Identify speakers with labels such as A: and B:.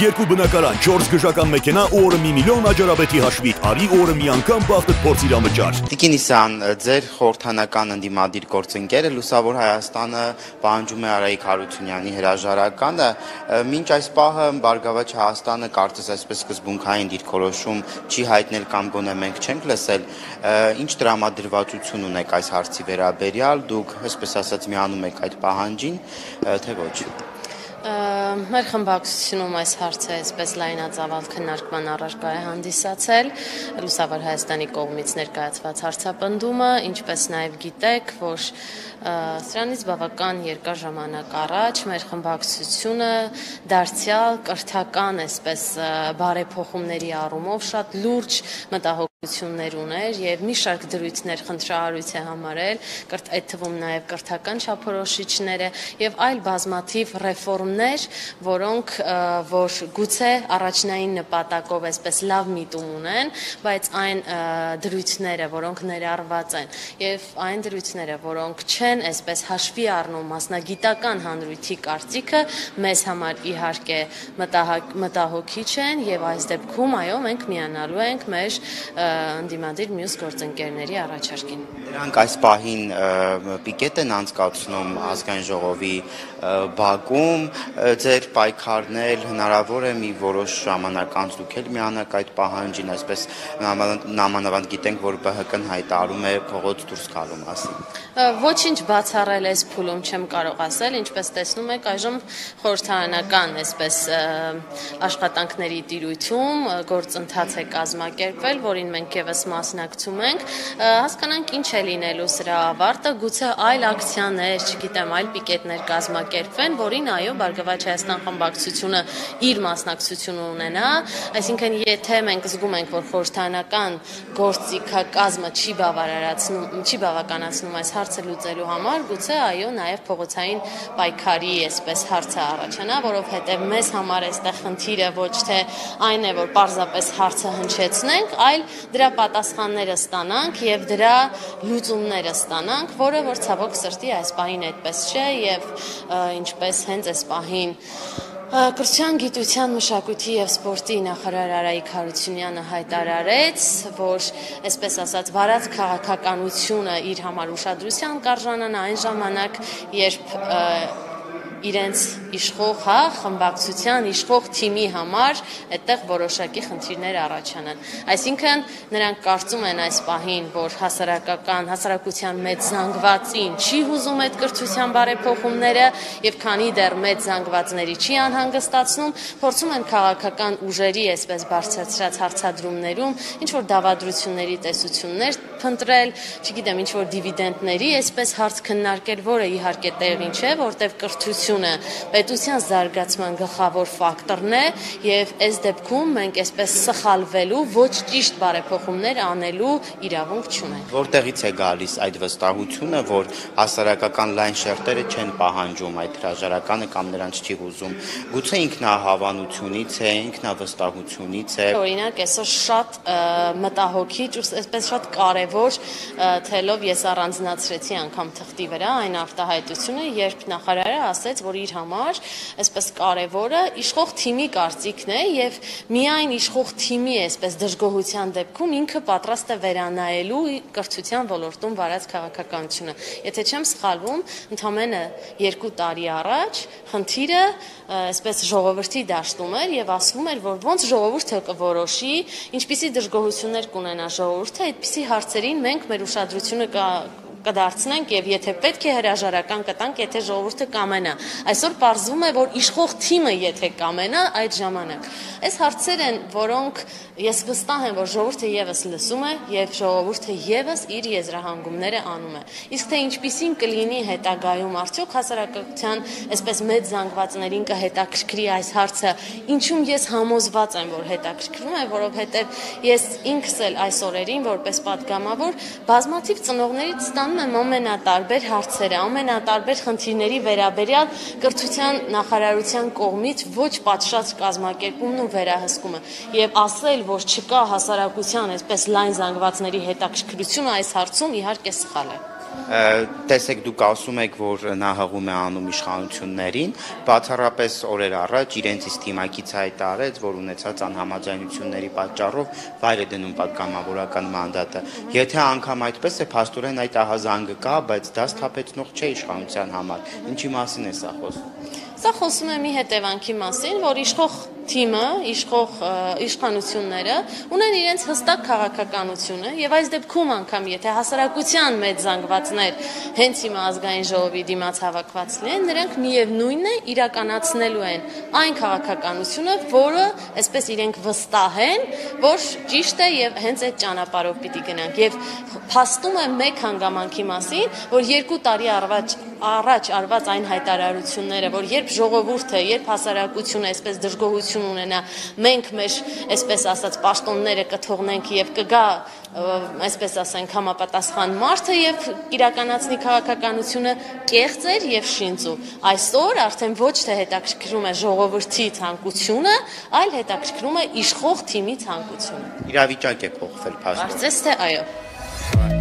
A: Երկու բնակարան, 4 գժական մեքենա ու օրը մի միլիոն աջարաբետի հաշվით։ Արի օրը մի անգամ բախտդ փորձիր անվճար։
B: Տիկին Իսյան, ձեր խորհրդանական ընդդիմադիր գործընկերը Լուսավոր Հայաստանը պահանջում է Արայիկ Հարությունյանի հրաժարականը։ Մինչ այս պահը Բարգավաճ Հայաստանը կարծես այսպես սկզբունքային դիրքորոշում չի հայտնել կամ գոնե մենք չենք լսել։ Ինչ դրամադրվածություն ունեք այս հարցի վերաբերյալ։ Դուք, այսպես ասած, միանում եք այդ պահանջին, թե ոչ։
C: Մեր խմբակցությունում այս հարցը այսպես լայնածավալ քննարկման առարկա է հանդիսացել Լուսավոր Հայաստանի կողմից ներկայացված հարցապնդումը, ինչպես նաև գիտեք, որ սրանից բավական երկար ժամանակ առաջ մեր խմբակցությունը դարձյալ կրթական այսպես բարեփոխումների առումով շատ լուրջ մտահոգություններ ուներ եւ մի շարք դրույթներ խնդրահարույց է համարել, այդ թվում նաեւ կրթական չափորոշիչները եւ այլ բազմաթիվ ռեֆորմներ, որոնք որ գուցե առաջնային նպատակով այսպես լավ միտում ունեն, բայց այն դրույթները, որոնք ներառված են եւ այն դրույթները, որոնք չեն են այսպես հաշվի առնում մասնագիտական հանրույթի կարծիքը, մեզ համար իհարկե մտահոգիչ են եւ այս դեպքում այո մենք միանալու ենք մեր ընդդիմադիր մյուս գործընկերների առաջարկին։
B: Նրանք այս պահին պիկետ են անցկացնում ազգային ժողովի բակում, ձեր պայքարնել հնարավոր է մի որոշ ժամանակ անց դուք էլ միանաք այդ պահանջին, այսպես նամանավանդ գիտենք, որ ԲՀԿ-ն հայտարարում է փողոց դուրս գալու մասին։
C: Ոչինչ բացառել այս փուլում չեմ կարող ասել, ինչպես տեսնում եք, այժմ խորհրդարանական այսպես աշխատանքների տիրույթում գործընթաց է կազմակերպվել, որին մենք եւս մասնակցում ենք, հասկանանք ինչ է լինելու սրա ավարտը, գուցե այլ ակցիաներ, չգիտեմ, այլ պիկետներ կազմակերպվեն, որին այո, Բարգավաճ Հայաստան խմբակցությունը իր մասնակցությունը ունենա, այսինքն եթե մենք զգում ենք, որ խորհրդարանական գործիքակազմը չի բավարարացնում, չի բավականացնում այս հարցը լուծելու համար, գուցե այո, նաև փողոցային պայքարի այսպես հարցը առաջանա, որովհետև մեզ համար այստեղ խնդիրը ոչ թե այն է, որ պարզապես հարցը հնչեցնենք, այլ դրա պատասխանները ստանանք եւ դրա լուծումները ստանանք, որը որ ցավոք սրտի այս պահին այդպես չէ եւ ինչպես հենց այս պահին Կրթության, գիտության, մշակույթի եւ սպորտի նախարար Արայիկ Հարությունյանը հայտարարեց, որ այսպես ասած վարած քաղաքականությունը իր համար ուշադրության կարժանանա այն ժամանակ, երբ իրենց իշխող, հա, խմբակցության իշխող թիմի համար այդտեղ որոշակի խնդիրներ առաջանան։ Այսինքն նրանք կարծում են այս պահին, որ հասարակական հասարակության մեծ զանգվածին չի հուզում այդ կրթության բարեփոխումները եւ քանի դեռ մեծ զանգվածների չի անհանգստացնում, փորձում են քաղաքական ուժերի այսպես բարձրացրած հարցադրումներում ինչ որ դավադրությունների տեսություններ փնտրել, չգիտեմ, ինչ որ դիվիդենդների այսպես հարց քննարկել, որը իհարկե տեղին չէ, որտեղ կրթությունը պետության զարգացման գլխավոր ֆակտորն է եւ այս դեպքում մենք այսպես սխալվելու ոչ ճիշտ բարեփոխումներ անելու իրավունք չունենք։
B: Որտեղից է գալիս այդ վստահությունը, որ հասարակական լայն շերտերը չեն պահանջում այդ հրաժարականը կամ նրանց չի հուզում։ Գուցե ինքնահավանությունից է, ինքնավստահությունից է։
C: Օրինակ, այսօր շատ մտահոգիչ ու այսպես շատ կարևոր թելով ես առանձնացրեցի անգամ թղթի վրա այն արտահայտությունը, երբ նախարարը ասեց, որ իր համար այսպես կարևորը իշխող թիմի կարծիքն է եւ միայն իշխող թիմի այսպես դժգոհության դեպքում ինքը պատրաստ է վերանայելու կրթության ոլորտում վարած քաղաքականությունը։ Եթե չեմ սխալվում, ընդամենը 2 տարի առաջ խնդիրը այսպես ժողովրդի դաշտում էր եւ ասվում էր, որ ոնց ժողովուրդը կորոշի, ինչպիսի դժգոհություններ կունենա ժողովուրդը, այդպիսի հարցերին մենք մեր ուշադրությունը կդարձնենք եւ եթե պետք է հրաժարական կտանք, եթե ժողովուրդը կամենա։ Այսօր պարզվում է, որ իշխող թիմը եթե կամենա այդ ժամանակ։ Այս հարցեր են, որոնք ես վստահ եմ, որ ժողովուրդը եւս լսում է եւ ժողովուրդը եւս իր եզրահանգումները անում է։ Իսկ թե ինչպիսին կլինի հետագայում արդյոք հասարակության այսպես մեծ զանգվածներին կհետաքրքրի այս հարցը, ինչում ես համոզված եմ, որ հետաքրքրում է, որովհետեւ ես ինքս էլ այս օրերին որպես падգամավոր բազմաթիվ ծնողներից ստանում ստանում եմ ամենատարբեր հարցերը, ամենատարբեր խնդիրների վերաբերյալ կրթության նախարարության կողմից ոչ պատշաճ կազմակերպումն ու վերահսկումը եւ ասել, որ չկա հասարակության այսպես լայն զանգվածների հետաքրքրությունը այս հարցում իհարկե սխալ է։
B: տեսեք դուք ասում եք, որ նա հղում է անում իշխանություններին, բացառապես օրեր առաջ իրենց իսկ թիմակից հայտարարեց, որ ունեցած անհամաձայնությունների պատճառով վայր է դնում պատգամավորական մանդատը։ Եթե անգամ այդպես է, փաստորեն այդ ահազանգը կա, բայց դա սթափեցնող չէ իշխանության համար։ Ինչի մասին է սա խոսում։
C: Սա խոսում է մի հետևանքի մասին, որ իշխող թիմը, իշխող իշխանությունները ունեն իրենց հստակ քաղաքականությունը եւ այս դեպքում անգամ եթե հասարակության մեծ զանգվածներ հենց հիմա ազգային ժողովի դիմաց հավաքված լինեն, նրանք միևնույնն է իրականացնելու են այն քաղաքականությունը, որը այսպես իրենք վստահ են, որ ճիշտ է եւ հենց այդ ճանապարհով պիտի գնանք եւ փաստում է մեկ հանգամանքի մասին, որ երկու տարի առաջ առաջ արված այն հայտարարությունները, որ երբ ժողովուրդը, երբ հասարակությունը այսպես դժգոհություն ունենա մենք մեր այսպես ասած պաշտոնները կթողնենք եւ կգա այսպես ասենք համապատասխան մարդը եւ իրականացնի քաղաքականությունը կեղծեր եւ շինծու այսօր արդեն ոչ թե հետաքրքրում է ժողովրդի ցանկությունը այլ հետաքրքրում է իշխող թիմի ցանկությունը
B: իրավիճակ է փոխվել փաստորեն
C: Կարծես թե այո